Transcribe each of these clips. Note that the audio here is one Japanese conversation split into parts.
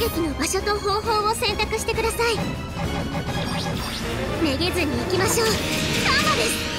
撃の場所と方法を選択してください。めげずに行きましょう。サンバです。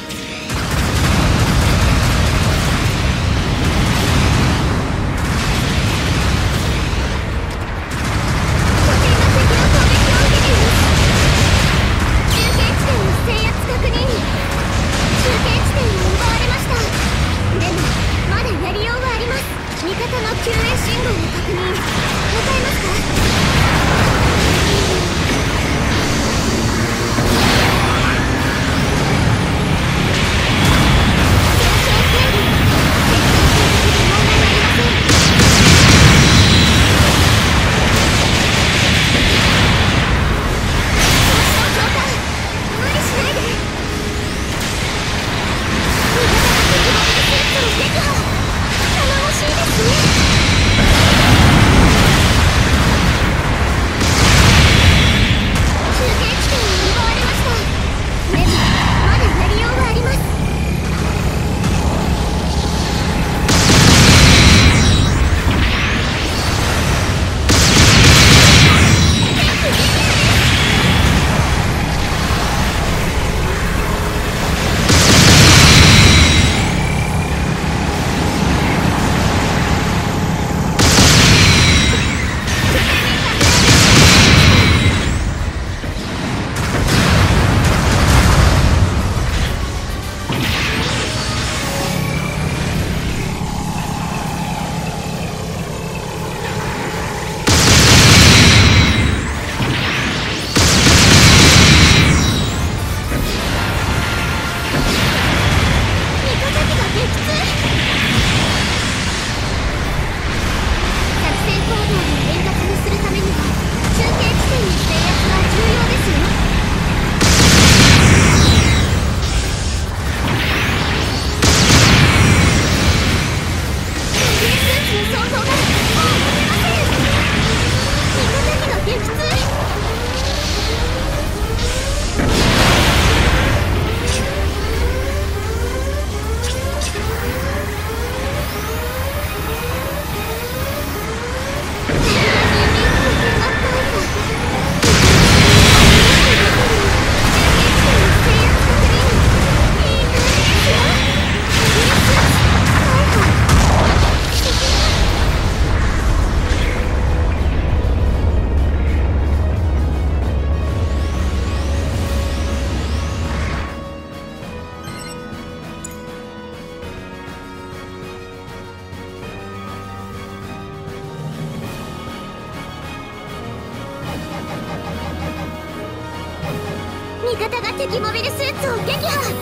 敵モビルスーツを撃破。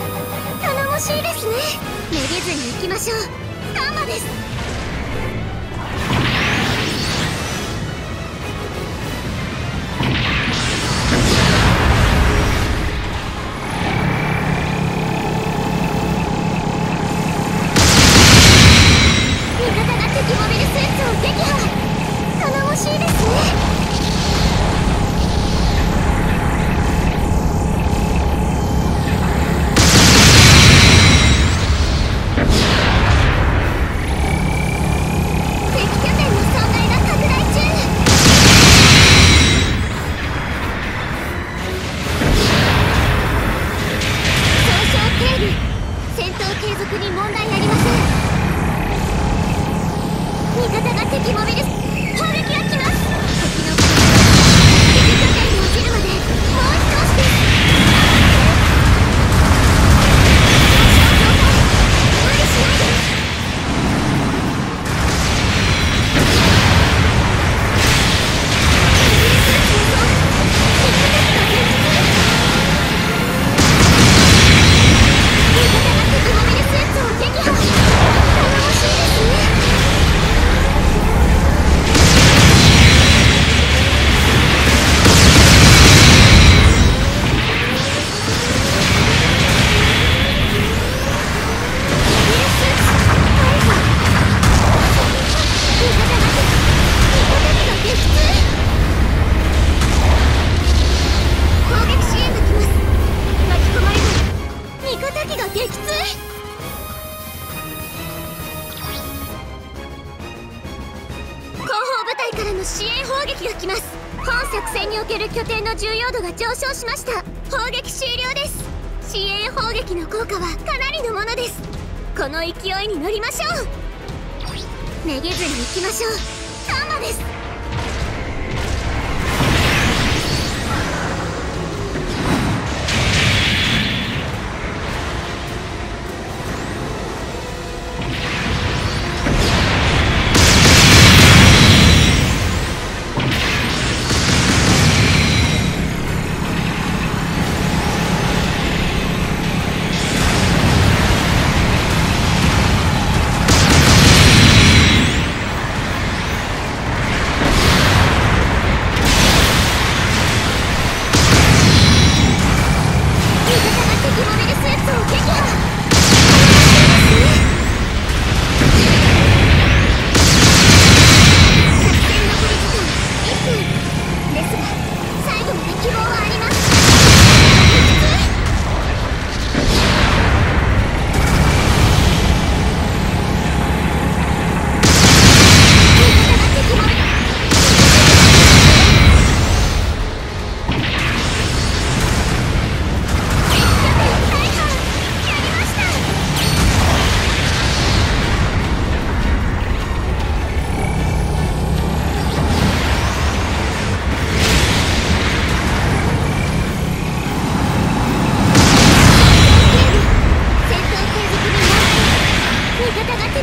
頼もしいですね。めげずに行きましょう。サンバです。ける拠点の重要度が上昇しました。砲撃終了です。CA 砲撃の効果はかなりのものです。この勢いに乗りましょう。めげずに行きましょう。タンマです。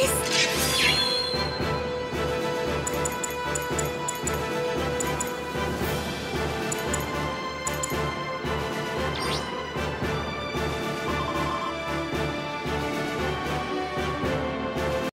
Seriously?